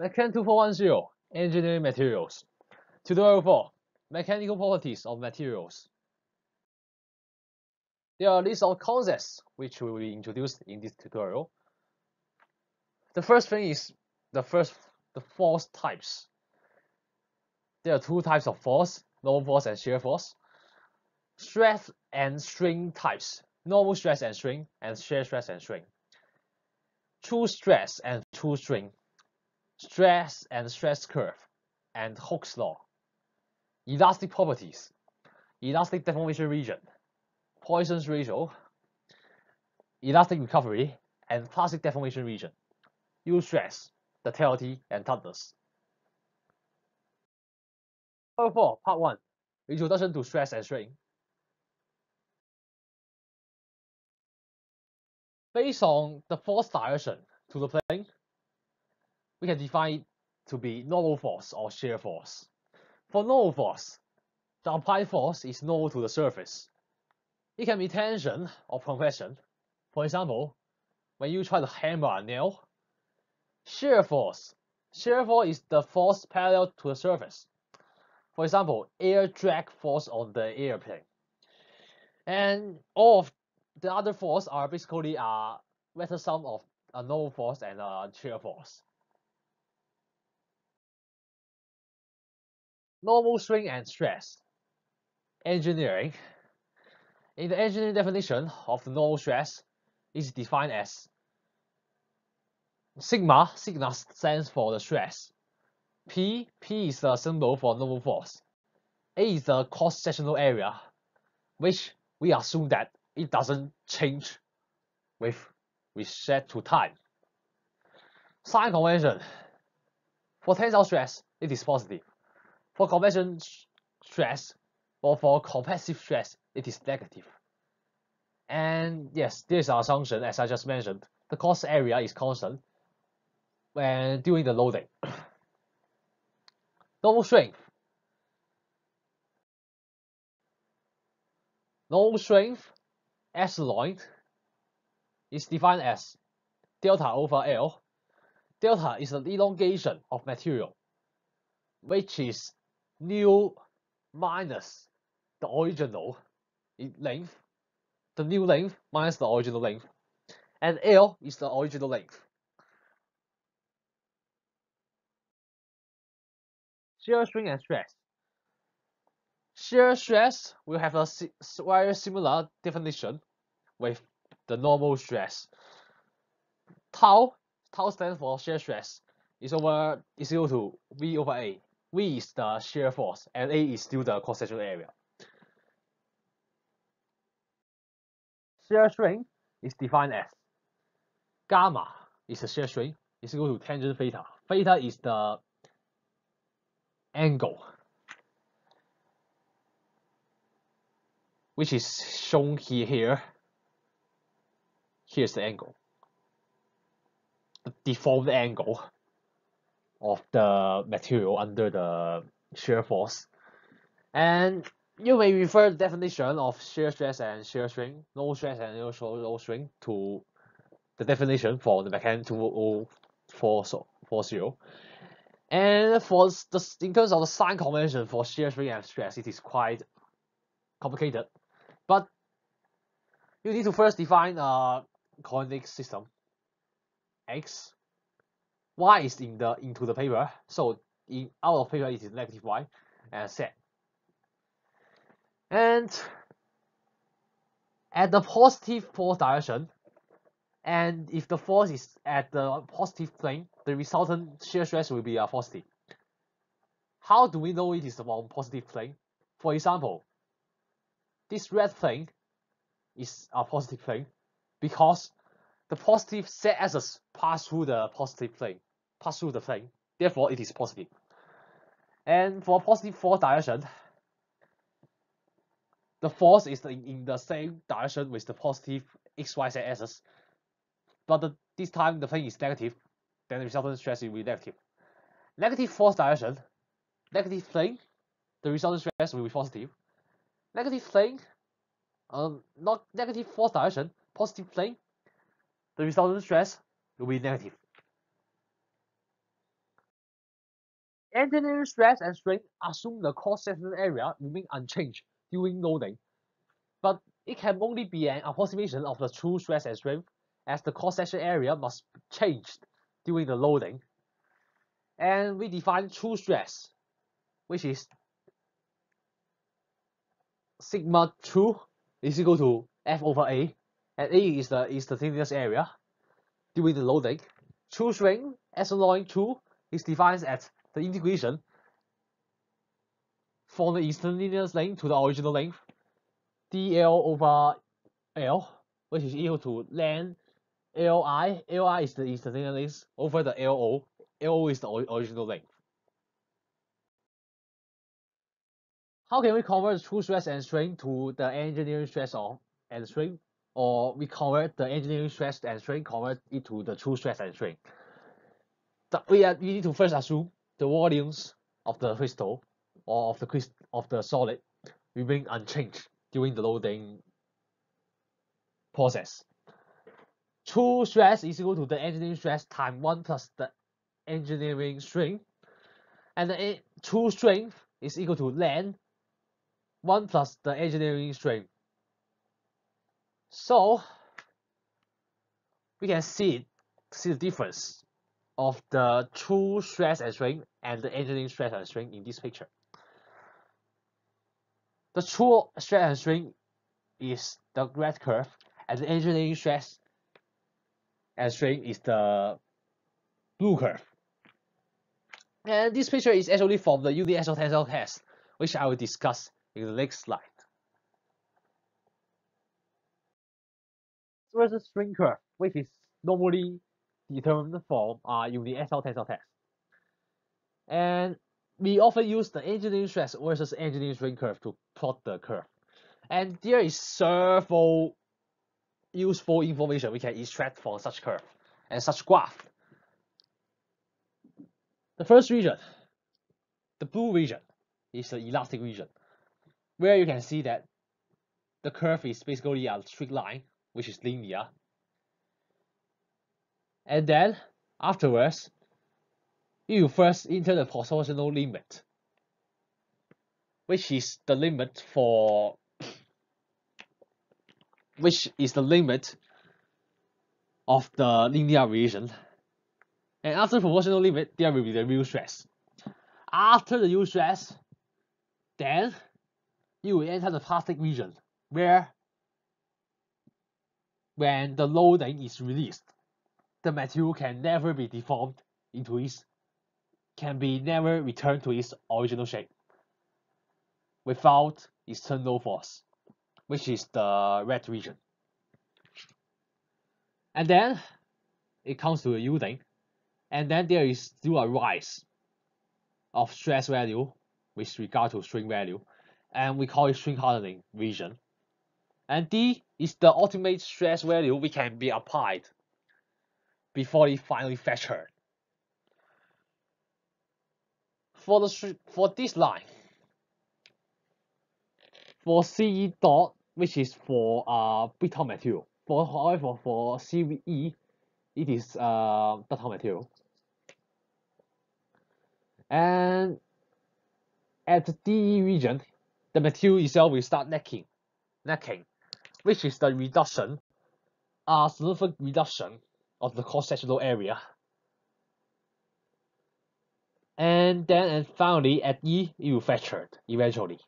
MECH 2410 Engineering Materials Tutorial 4 Mechanical Properties of Materials There are a list of concepts which will be introduced in this tutorial. The first thing is the first the force types. There are two types of force, normal force and shear force. Stress and strain types, normal stress and strain, and shear stress and strain. True stress and true strain stress and stress curve, and Hooke's law. Elastic properties, elastic deformation region, Poisson's ratio, elastic recovery, and plastic deformation region. Yield stress, ductility, and toughness. Part 4, Part 1, Introduction to Stress and Strain. Based on the force direction to the plane, we can define it to be normal force or shear force. For normal force, the applied force is normal to the surface. It can be tension or compression. For example, when you try to hammer a nail, shear force. Shear force is the force parallel to the surface. For example, air drag force on the airplane. And all of the other force are basically a vector sum of a normal force and a shear force. Normal strain and stress. Engineering. In the engineering definition of the normal stress, is defined as sigma, sigma stands for the stress. P, P is the symbol for normal force. A is the cross-sectional area, which we assume that it doesn't change with respect to time. Sign convention. For tensile stress, it is positive. For convection stress or for compressive stress, it is negative. And yes, this is our assumption, as I just mentioned. The cross area is constant when doing the loading. Normal strength. Normal strength, epsilon, is defined as delta over L. Delta is the elongation of material, which is new minus the original length, the new length minus the original length, and L is the original length. Shear strain and stress. Shear stress will have a very similar definition with the normal stress. Tau, tau stands for shear stress, is over is equal to V over A. V is the shear force and A is still the cross-sectional area. Shear strain is defined as gamma is the shear strain is equal to tangent theta. Theta is the angle which is shown here. here. Here's the angle, the deformed angle of the material under the shear force. And you may refer the definition of shear stress and shear strain, no stress and no, no strain to the definition for the mechanical oh force force zero. And for the in terms of the sign convention for shear strain and stress, it is quite complicated. But you need to first define a coordinate system x y is in the into the paper, so in out of paper it is negative y and set. And at the positive force direction, and if the force is at the positive plane, the resultant shear stress will be a positive. How do we know it is on positive plane? For example, this red plane is a positive plane because the positive z axis pass through the positive plane pass through the plane. Therefore, it is positive. And for positive force direction, the force is in the same direction with the positive xyz axis. But the, this time the plane is negative, then the resultant stress will be negative. Negative force direction, negative plane, the resultant stress will be positive. Negative plane, um, not negative force direction, positive plane, the resultant stress will be negative. Engineering stress and strain assume the cross-section area remain unchanged during loading, but it can only be an approximation of the true stress and strain as the cross-section area must change during the loading. And we define true stress, which is sigma true is equal to F over A, and A is the is the thickness area during the loading. True strain epsilon 2 is defined as the integration from the instantaneous length to the original length dl over l, which is equal to length li. li is the instantaneous length over the lo. lo is the original length. How can we convert true stress and strain to the engineering stress or and strain? Or we convert the engineering stress and strain, convert it to the true stress and strain. We, are, we need to first assume the volumes of the crystal or of the crystal of the solid remain unchanged during the loading process. True stress is equal to the engineering stress times 1 plus the engineering strain. And the true strength is equal to length 1 plus the engineering strain. So we can see see the difference of the true stress and strain and the engineering stress and strain in this picture. The true stress and strain is the red curve, and the engineering stress and strain is the blue curve. And this picture is actually from the uniaxial tensile test, which I will discuss in the next slide. Versus strain curve, which is normally determined from uh, uniaxial tensile test. And we often use the engineering stress versus engineering strain curve to plot the curve. And there is several useful information we can extract from such curve and such graph. The first region, the blue region, is the elastic region, where you can see that the curve is basically a straight line, which is linear. And then afterwards, you first enter the proportional limit, which is the limit for which is the limit of the linear region. And after proportional limit, there will be the real stress. After the real stress, then you will enter the plastic region, where when the loading is released, the material can never be deformed into its can be never returned to its original shape without external force, which is the red region. And then it comes to the yielding, and then there is still a rise of stress value with regard to strain value, and we call it strain hardening region. And D is the ultimate stress value we can be applied before it finally fractured for the for this line for CE dot which is for uh brittle material for however for CVE it is uh ductile material and at the DE region the material itself will start necking necking which is the reduction uh significant reduction of the cross-sectional area. And then and finally at E it will fractured eventually